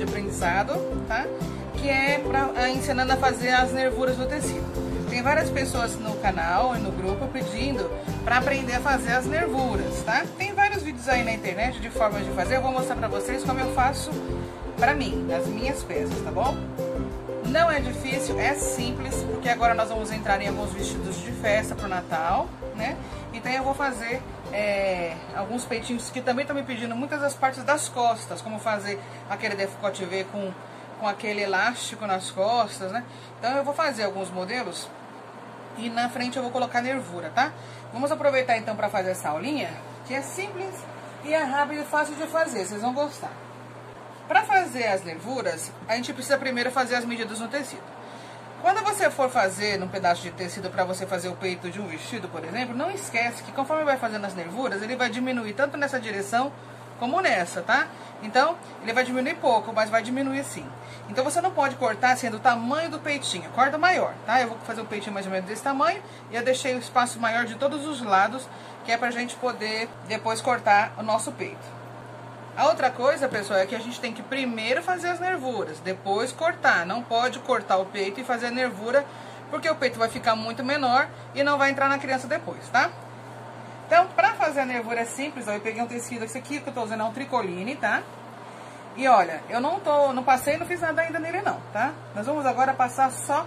de aprendizado, tá? Que é pra, ensinando a fazer as nervuras do tecido. Tem várias pessoas no canal e no grupo pedindo para aprender a fazer as nervuras, tá? Tem vários vídeos aí na internet de formas de fazer, eu vou mostrar para vocês como eu faço para mim, nas minhas peças, tá bom? Não é difícil, é simples, porque agora nós vamos entrar em alguns vestidos de festa pro Natal, né? Então eu vou fazer é, alguns peitinhos que também estão me pedindo muitas das partes das costas, como fazer aquele decote V com, com aquele elástico nas costas, né? Então eu vou fazer alguns modelos e na frente eu vou colocar nervura, tá? Vamos aproveitar então para fazer essa aulinha, que é simples e é rápido e fácil de fazer, vocês vão gostar. Para fazer as nervuras, a gente precisa primeiro fazer as medidas no tecido. Quando você for fazer num pedaço de tecido para você fazer o peito de um vestido, por exemplo, não esquece que conforme vai fazendo as nervuras, ele vai diminuir tanto nessa direção como nessa, tá? Então, ele vai diminuir pouco, mas vai diminuir sim. Então, você não pode cortar sendo o tamanho do peitinho, corta maior, tá? Eu vou fazer um peitinho mais ou menos desse tamanho e eu deixei o espaço maior de todos os lados, que é pra gente poder depois cortar o nosso peito. A outra coisa, pessoal, é que a gente tem que primeiro fazer as nervuras, depois cortar. Não pode cortar o peito e fazer a nervura, porque o peito vai ficar muito menor e não vai entrar na criança depois, tá? Então, pra fazer a nervura simples, ó, eu peguei um tecido, esse aqui que eu tô usando é um tricoline, tá? E olha, eu não tô, não passei, não fiz nada ainda nele não, tá? Nós vamos agora passar só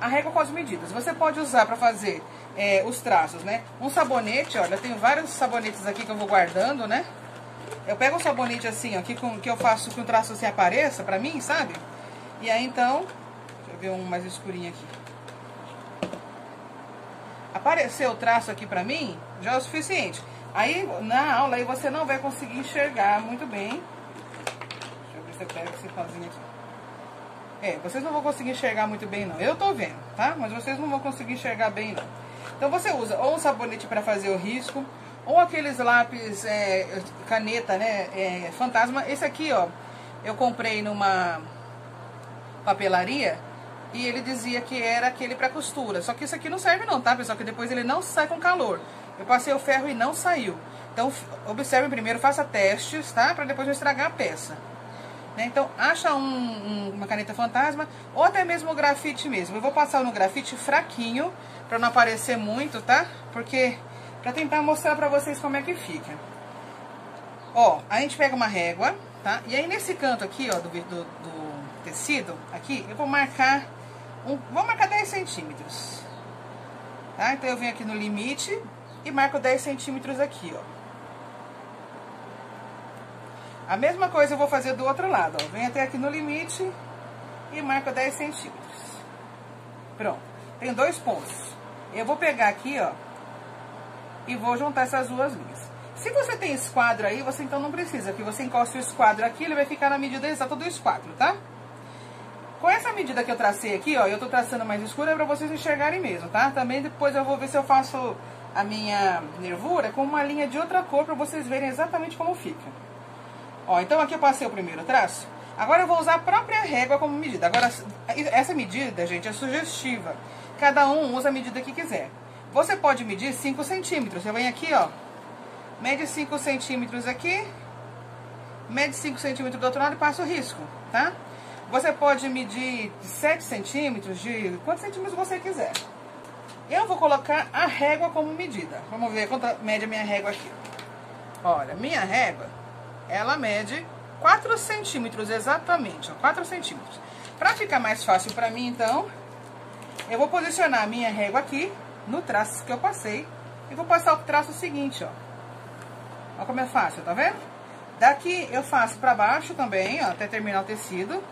a régua com as medidas. Você pode usar pra fazer é, os traços, né? Um sabonete, olha, eu tenho vários sabonetes aqui que eu vou guardando, né? Eu pego um sabonete assim, ó, que, com, que eu faço que o traço assim apareça pra mim, sabe? E aí então, deixa eu ver um mais escurinho aqui. Aparecer o traço aqui pra mim, já é o suficiente. Aí, na aula, aí você não vai conseguir enxergar muito bem. Deixa eu ver se eu pego esse pauzinho aqui. É, vocês não vão conseguir enxergar muito bem não. Eu tô vendo, tá? Mas vocês não vão conseguir enxergar bem não. Então você usa ou um sabonete pra fazer o risco, ou aqueles lápis é, caneta, né, é, fantasma. Esse aqui, ó, eu comprei numa papelaria e ele dizia que era aquele para costura. Só que isso aqui não serve não, tá, pessoal? Que depois ele não sai com calor. Eu passei o ferro e não saiu. Então, observe primeiro, faça testes, tá? Para depois não estragar a peça. Né? Então, acha um, um, uma caneta fantasma ou até mesmo o grafite mesmo. Eu vou passar no grafite fraquinho, para não aparecer muito, tá? Porque para tentar mostrar para vocês como é que fica. Ó, a gente pega uma régua, tá? E aí nesse canto aqui, ó, do, do, do tecido, aqui, eu vou marcar, um, vou marcar 10 centímetros. Tá? Então eu venho aqui no limite e marco 10 centímetros aqui, ó. A mesma coisa eu vou fazer do outro lado, ó. Venho até aqui no limite e marco 10 centímetros. Pronto. Tem dois pontos. Eu vou pegar aqui, ó, e vou juntar essas duas linhas. Se você tem esquadro aí, você então não precisa, que você encoste o esquadro aqui, ele vai ficar na medida exata do esquadro, tá? Com essa medida que eu tracei aqui, ó, eu tô traçando mais escura para vocês enxergarem mesmo, tá? Também depois eu vou ver se eu faço a minha nervura com uma linha de outra cor para vocês verem exatamente como fica. Ó, então aqui eu passei o primeiro traço. Agora eu vou usar a própria régua como medida. Agora, essa medida, gente, é sugestiva. Cada um usa a medida que quiser. Você pode medir 5 centímetros. Você vem aqui, ó. Mede 5 centímetros aqui. Mede 5 centímetros do outro lado e passa o risco, tá? Você pode medir 7 centímetros, de quantos centímetros você quiser. Eu vou colocar a régua como medida. Vamos ver quanto mede a minha régua aqui. Olha, minha régua, ela mede 4 centímetros exatamente, ó, 4 centímetros. Pra ficar mais fácil pra mim, então, eu vou posicionar a minha régua aqui no traço que eu passei. E vou passar o traço seguinte, ó. Olha como é fácil, tá vendo? Daqui eu faço pra baixo também, ó, até terminar o tecido.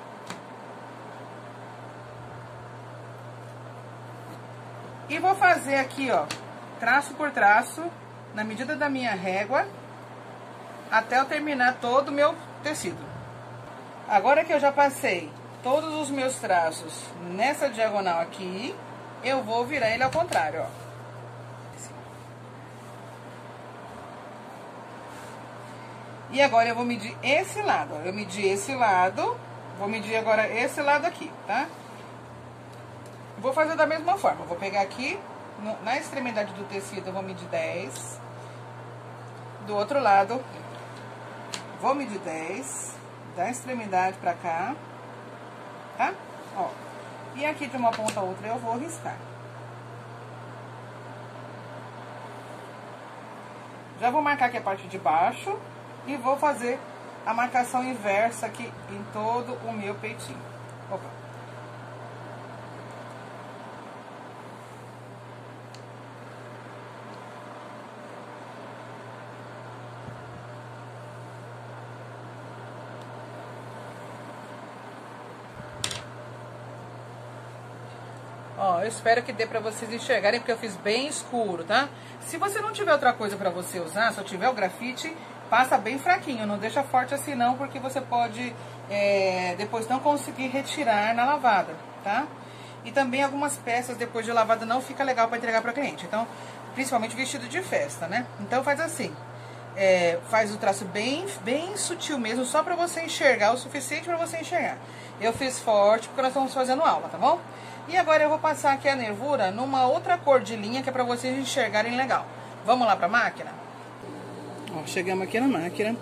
E vou fazer aqui, ó, traço por traço, na medida da minha régua, até eu terminar todo o meu tecido. Agora que eu já passei todos os meus traços nessa diagonal aqui, eu vou virar ele ao contrário, ó. E agora eu vou medir esse lado, ó. Eu medi esse lado, vou medir agora esse lado aqui, tá? Vou fazer da mesma forma, vou pegar aqui, no, na extremidade do tecido eu vou medir 10. do outro lado, vou medir 10, da extremidade pra cá, tá? Ó, e aqui de uma ponta a outra eu vou riscar. Já vou marcar aqui a parte de baixo e vou fazer a marcação inversa aqui em todo o meu peitinho. Opa. Ó, eu espero que dê pra vocês enxergarem, porque eu fiz bem escuro, tá? Se você não tiver outra coisa pra você usar, só tiver o grafite, passa bem fraquinho, não deixa forte assim não, porque você pode é, depois não conseguir retirar na lavada, tá? E também algumas peças depois de lavada não fica legal para entregar para cliente, então, principalmente vestido de festa, né? Então faz assim, é, faz o traço bem, bem sutil mesmo, só para você enxergar o suficiente para você enxergar. Eu fiz forte porque nós estamos fazendo aula, tá bom? E agora eu vou passar aqui a nervura numa outra cor de linha que é para vocês enxergarem legal. Vamos lá para a máquina? Ó, chegamos aqui na máquina.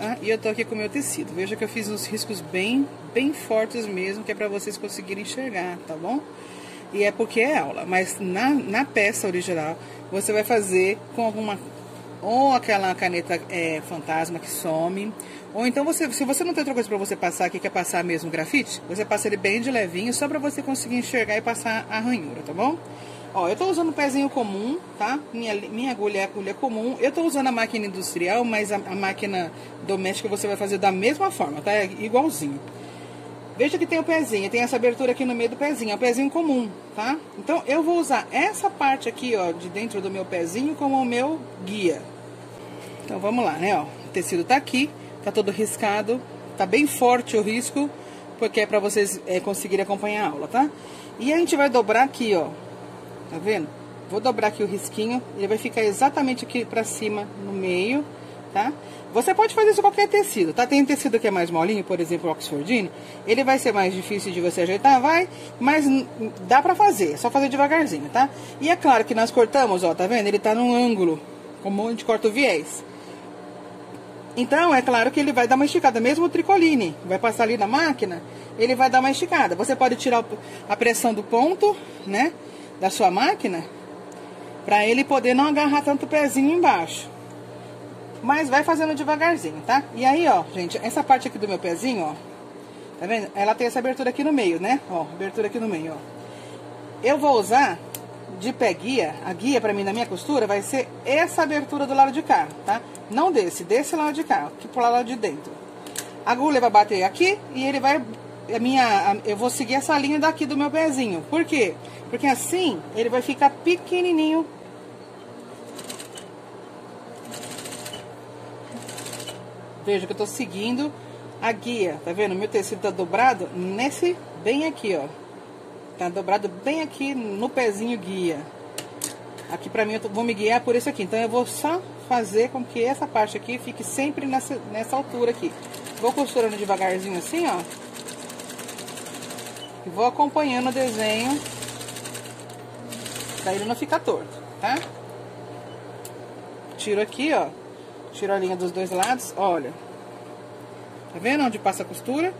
Ah, e eu tô aqui com o meu tecido. Veja que eu fiz uns riscos bem, bem fortes mesmo, que é para vocês conseguirem enxergar, tá bom? E é porque é aula, mas na, na peça original você vai fazer com alguma ou aquela caneta é, fantasma que some, ou então você, se você não tem outra coisa para você passar que quer passar mesmo grafite, você passa ele bem de levinho só para você conseguir enxergar e passar a ranhura, tá bom? Ó, eu tô usando o pezinho comum, tá? Minha, minha agulha é agulha comum. Eu tô usando a máquina industrial, mas a, a máquina doméstica você vai fazer da mesma forma, tá? É igualzinho. Veja que tem o pezinho, tem essa abertura aqui no meio do pezinho, é o pezinho comum, tá? Então eu vou usar essa parte aqui, ó, de dentro do meu pezinho como o meu guia. Então vamos lá, né, ó. O tecido tá aqui, tá todo riscado, tá bem forte o risco, porque é pra vocês é, conseguirem acompanhar a aula, tá? E a gente vai dobrar aqui, ó, tá vendo? Vou dobrar aqui o risquinho, ele vai ficar exatamente aqui pra cima, no meio, tá? Você pode fazer isso com qualquer tecido, tá? Tem tecido que é mais molinho, por exemplo, o Oxfordine, ele vai ser mais difícil de você ajeitar, vai, mas dá pra fazer, é só fazer devagarzinho, tá? E é claro que nós cortamos, ó, tá vendo? Ele tá num ângulo, como a gente corta o viés. Então, é claro que ele vai dar uma esticada, mesmo o tricoline, vai passar ali na máquina, ele vai dar uma esticada. Você pode tirar a pressão do ponto, né? da sua máquina para ele poder não agarrar tanto o pezinho embaixo. Mas vai fazendo devagarzinho, tá? E aí, ó, gente, essa parte aqui do meu pezinho, ó, tá vendo? Ela tem essa abertura aqui no meio, né? Ó, abertura aqui no meio, ó. Eu vou usar de pé guia, a guia para mim na minha costura vai ser essa abertura do lado de cá, tá? Não desse, desse lado de cá, aqui pro lado de dentro. A agulha vai bater aqui e ele vai a minha, eu vou seguir essa linha daqui do meu pezinho. Por quê? Porque assim ele vai ficar pequenininho. Veja que eu tô seguindo a guia, tá vendo? Meu tecido tá dobrado nesse, bem aqui, ó. Tá dobrado bem aqui no pezinho guia. Aqui pra mim eu vou me guiar por isso aqui. Então eu vou só fazer com que essa parte aqui fique sempre nessa, nessa altura aqui. Vou costurando devagarzinho assim, ó. E vou acompanhando o desenho pra ele não ficar torto, tá? Tiro aqui, ó. Tiro a linha dos dois lados, olha. Tá vendo onde passa a costura?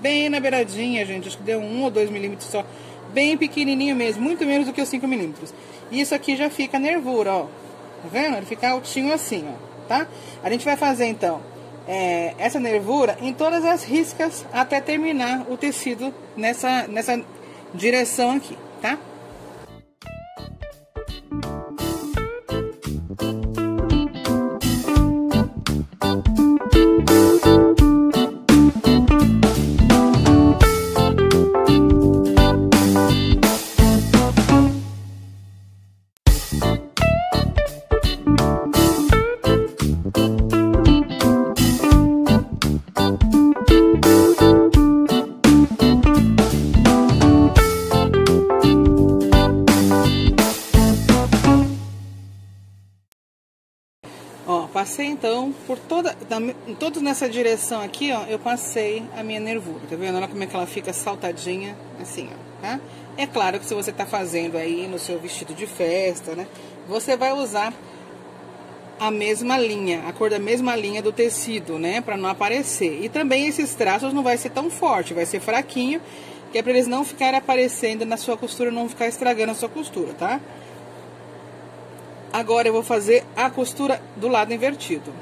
Bem na beiradinha, gente. Acho que deu um ou dois milímetros só. Bem pequenininho mesmo, muito menos do que os 5 milímetros. E isso aqui já fica nervura, ó. Tá vendo? Ele fica altinho assim, ó. Tá? A gente vai fazer, então, é, essa nervura em todas as riscas até terminar o tecido nessa, nessa direção aqui, tá? Passei então por toda, todos nessa direção aqui, ó, eu passei a minha nervura, tá vendo? Olha como é que ela fica saltadinha, assim, ó, tá? É claro que se você tá fazendo aí no seu vestido de festa, né, você vai usar a mesma linha, a cor da mesma linha do tecido, né? Pra não aparecer. E também esses traços não vai ser tão forte, vai ser fraquinho, que é pra eles não ficarem aparecendo na sua costura, não ficar estragando a sua costura, tá? Agora eu vou fazer a costura do lado invertido.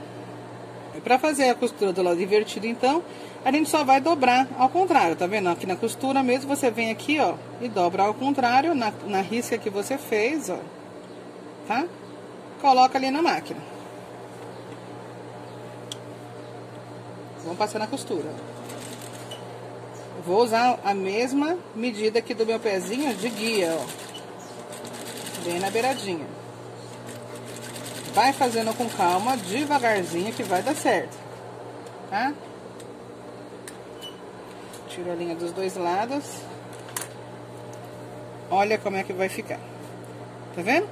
Para fazer a costura do lado invertido, então, a gente só vai dobrar ao contrário, tá vendo? Aqui na costura mesmo, você vem aqui, ó, e dobra ao contrário, na, na risca que você fez, ó, tá? Coloca ali na máquina. Vamos passar na costura. Vou usar a mesma medida aqui do meu pezinho de guia, ó. Bem na beiradinha. Vai fazendo com calma, devagarzinho, que vai dar certo, tá? Tiro a linha dos dois lados. Olha como é que vai ficar. Tá vendo?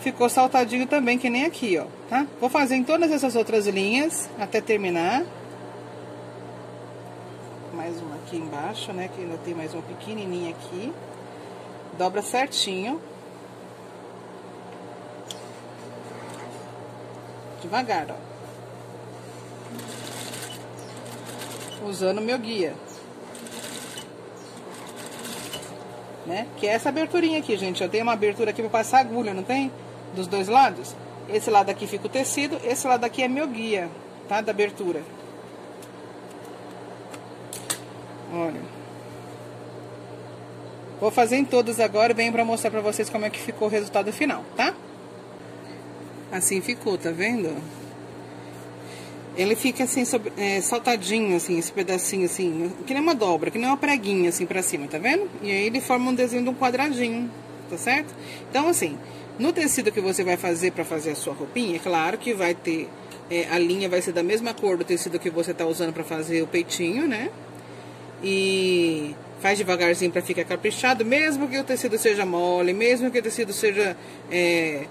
Ficou saltadinho também, que nem aqui, ó, tá? Vou fazer em todas essas outras linhas, até terminar. Mais uma aqui embaixo, né, que ainda tem mais uma pequenininha aqui. Dobra certinho. Devagar, ó. Usando meu guia. Né? Que é essa aberturinha aqui, gente. Eu tenho uma abertura aqui para passar agulha, não tem? Dos dois lados. Esse lado aqui fica o tecido, esse lado aqui é meu guia, tá? Da abertura. Olha. Vou fazer em todos agora e venho pra mostrar pra vocês como é que ficou o resultado final, tá? Assim ficou, tá vendo? Ele fica assim, sobre, é, saltadinho, assim, esse pedacinho, assim, que nem uma dobra, que nem uma preguinha, assim, pra cima, tá vendo? E aí ele forma um desenho de um quadradinho, tá certo? Então, assim, no tecido que você vai fazer pra fazer a sua roupinha, é claro que vai ter, é, a linha vai ser da mesma cor do tecido que você tá usando pra fazer o peitinho, né? E faz devagarzinho pra ficar caprichado, mesmo que o tecido seja mole, mesmo que o tecido seja... É,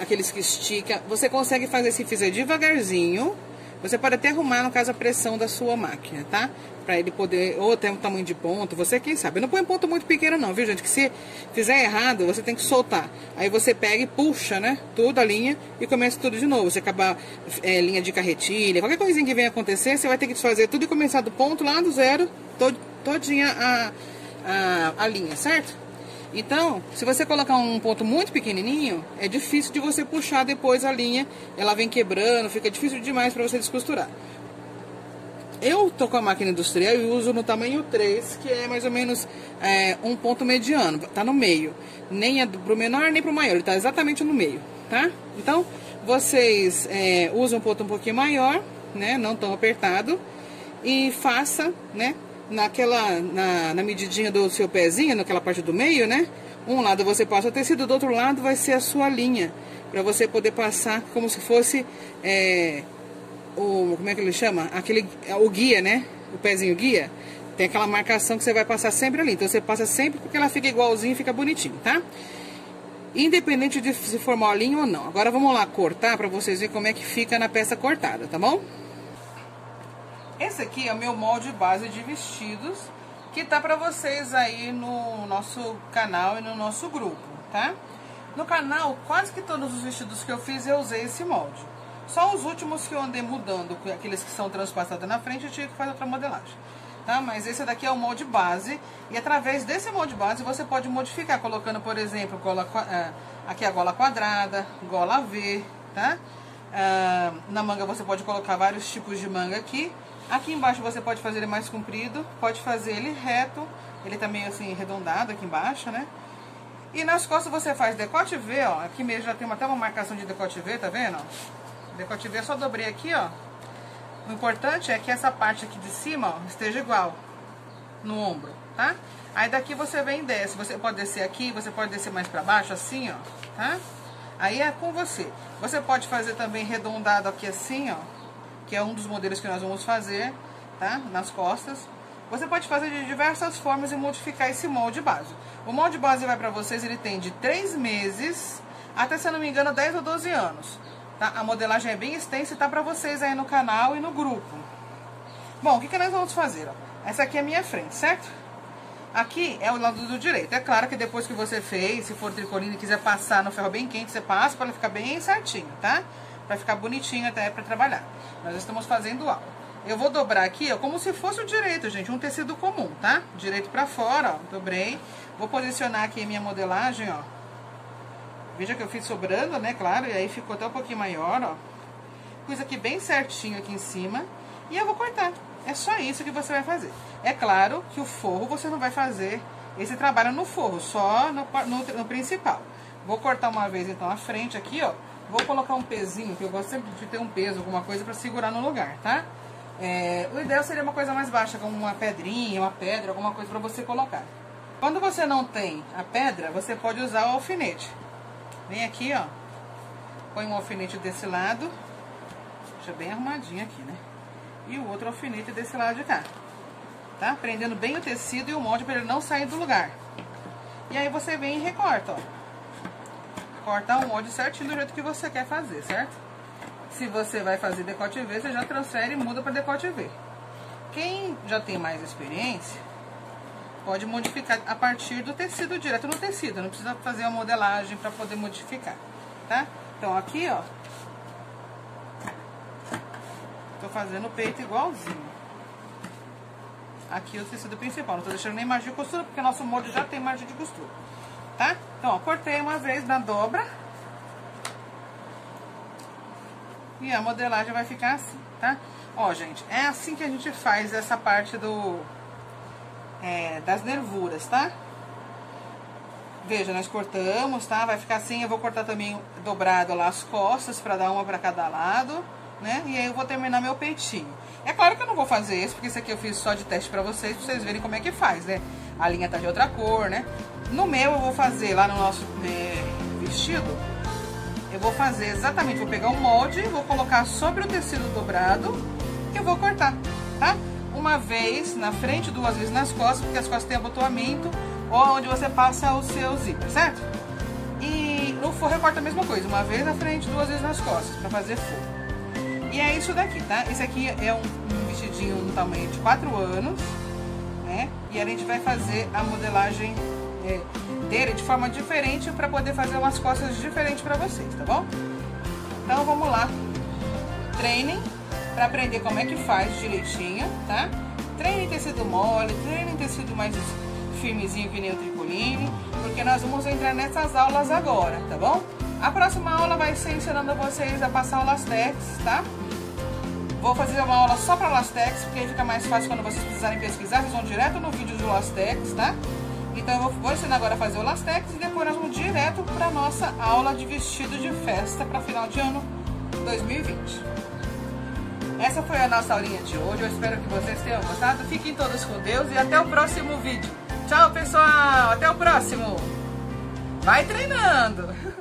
aqueles que estica, você consegue fazer se fizer devagarzinho. Você pode até arrumar, no caso, a pressão da sua máquina, tá? Pra ele poder, ou até um tamanho de ponto, você quem sabe. Não põe ponto muito pequeno não, viu, gente? Que se fizer errado, você tem que soltar. Aí você pega e puxa, né? Toda a linha e começa tudo de novo. Você acabar é, linha de carretilha, qualquer coisinha que venha acontecer, você vai ter que desfazer tudo e começar do ponto lá do zero, tod, todinha a, a, a linha, certo? Então, se você colocar um ponto muito pequenininho, é difícil de você puxar depois a linha, ela vem quebrando, fica difícil demais para você descosturar. Eu tô com a máquina industrial e uso no tamanho 3, que é mais ou menos é, um ponto mediano, tá no meio. Nem é pro menor nem pro maior, ele tá exatamente no meio, tá? Então, vocês é, usam um ponto um pouquinho maior, né, não tão apertado, e faça, né, naquela, na, na medidinha do seu pezinho, naquela parte do meio, né? Um lado você passa o tecido, do outro lado vai ser a sua linha. Para você poder passar como se fosse é, o. Como é que ele chama? Aquele, o guia, né? O pezinho guia. Tem aquela marcação que você vai passar sempre ali. Então você passa sempre porque ela fica igualzinho fica bonitinho, tá? Independente de se for molinho ou não. Agora vamos lá cortar para vocês verem como é que fica na peça cortada, tá bom? Esse aqui é o meu molde base de vestidos, que tá pra vocês aí no nosso canal e no nosso grupo, tá? No canal, quase que todos os vestidos que eu fiz, eu usei esse molde. Só os últimos que eu andei mudando, aqueles que são transpassados na frente, eu tive que fazer outra modelagem. Tá? Mas esse daqui é o molde base, e através desse molde base você pode modificar, colocando, por exemplo, gola, é, aqui a gola quadrada, gola V, tá? Ah, na manga você pode colocar vários tipos de manga aqui, Aqui embaixo você pode fazer ele mais comprido, pode fazer ele reto, ele tá meio assim arredondado aqui embaixo, né? E nas costas você faz decote V, ó, aqui mesmo já tem até uma marcação de decote V, tá vendo? Decote V, eu só dobrei aqui, ó. O importante é que essa parte aqui de cima, ó, esteja igual no ombro, tá? Aí daqui você vem e desce, você pode descer aqui, você pode descer mais pra baixo, assim, ó, tá? Aí é com você. Você pode fazer também redondado aqui assim, ó, que é um dos modelos que nós vamos fazer, tá? Nas costas. Você pode fazer de diversas formas e modificar esse molde base. O molde base vai para vocês, ele tem de 3 meses até, se eu não me engano, 10 ou 12 anos. Tá? A modelagem é bem extensa e tá para vocês aí no canal e no grupo. Bom, o que, que nós vamos fazer? Ó? Essa aqui é a minha frente, certo? Aqui é o lado do direito. É claro que depois que você fez, se for tricoline e quiser passar no ferro bem quente, você passa para ele ficar bem certinho, tá? Para ficar bonitinho até para trabalhar. Nós estamos fazendo aula. Eu vou dobrar aqui, ó, como se fosse o direito, gente, um tecido comum, tá? Direito para fora, ó, dobrei. Vou posicionar aqui minha modelagem, ó. Veja que eu fiz sobrando, né, claro, e aí ficou até um pouquinho maior, ó. Pus aqui bem certinho aqui em cima e eu vou cortar. É só isso que você vai fazer. É claro que o forro você não vai fazer esse trabalho no forro, só no, no, no principal. Vou cortar uma vez então a frente aqui, ó. Vou colocar um pezinho, que eu gosto sempre de ter um peso, alguma coisa para segurar no lugar, tá? É, o ideal seria uma coisa mais baixa, como uma pedrinha, uma pedra, alguma coisa para você colocar. Quando você não tem a pedra, você pode usar o alfinete. Vem aqui, ó. Põe um alfinete desse lado. Deixa bem arrumadinho aqui, né? E o outro alfinete desse lado de cá. Tá? Prendendo bem o tecido e o molde para ele não sair do lugar. E aí você vem e recorta, ó. Corta o molde certinho do jeito que você quer fazer, certo? Se você vai fazer decote V, você já transfere e muda para decote V. Quem já tem mais experiência, pode modificar a partir do tecido, direto no tecido. Não precisa fazer uma modelagem para poder modificar, tá? Então aqui, ó, tô fazendo o peito igualzinho. Aqui o tecido principal, não tô deixando nem margem de costura, porque nosso molde já tem margem de costura, tá? Então, ó, cortei uma vez na dobra. E a modelagem vai ficar assim, tá? Ó, gente, é assim que a gente faz essa parte do... É, das nervuras, tá? Veja, nós cortamos, tá? Vai ficar assim, eu vou cortar também dobrado lá as costas, pra dar uma pra cada lado né? E aí eu vou terminar meu peitinho. É claro que eu não vou fazer esse, porque esse aqui eu fiz só de teste pra vocês, pra vocês verem como é que faz, né? A linha tá de outra cor, né? No meu eu vou fazer lá no nosso é, vestido, eu vou fazer exatamente, vou pegar um molde, vou colocar sobre o tecido dobrado e vou cortar, tá? Uma vez na frente, duas vezes nas costas, porque as costas têm abotoamento, ou onde você passa o seu zíper, certo? E no forro eu corto a mesma coisa, uma vez na frente, duas vezes nas costas, pra fazer forro. E é isso daqui, tá? Esse aqui é um, um vestidinho no tamanho de 4 anos, né? E a gente vai fazer a modelagem é, dele de forma diferente para poder fazer umas costas diferentes para vocês, tá bom? Então vamos lá. Treinem para aprender como é que faz direitinho, tá? Treinem tecido mole, treinem tecido mais firmezinho que nem o tricoline, porque nós vamos entrar nessas aulas agora, tá bom? A próxima aula vai ser ensinando vocês a passar o lastex, tá? Vou fazer uma aula só para Lastex, porque aí fica mais fácil quando vocês precisarem pesquisar, vocês vão direto no vídeo do Lastex, tá? Então eu vou, vou ensinar agora a fazer o Lastex e depois nós vamos direto para nossa aula de vestido de festa para final de ano 2020. Essa foi a nossa aulinha de hoje, eu espero que vocês tenham gostado. Fiquem todos com Deus e até o próximo vídeo. Tchau, pessoal! Até o próximo! Vai treinando!